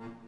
Mm-hmm.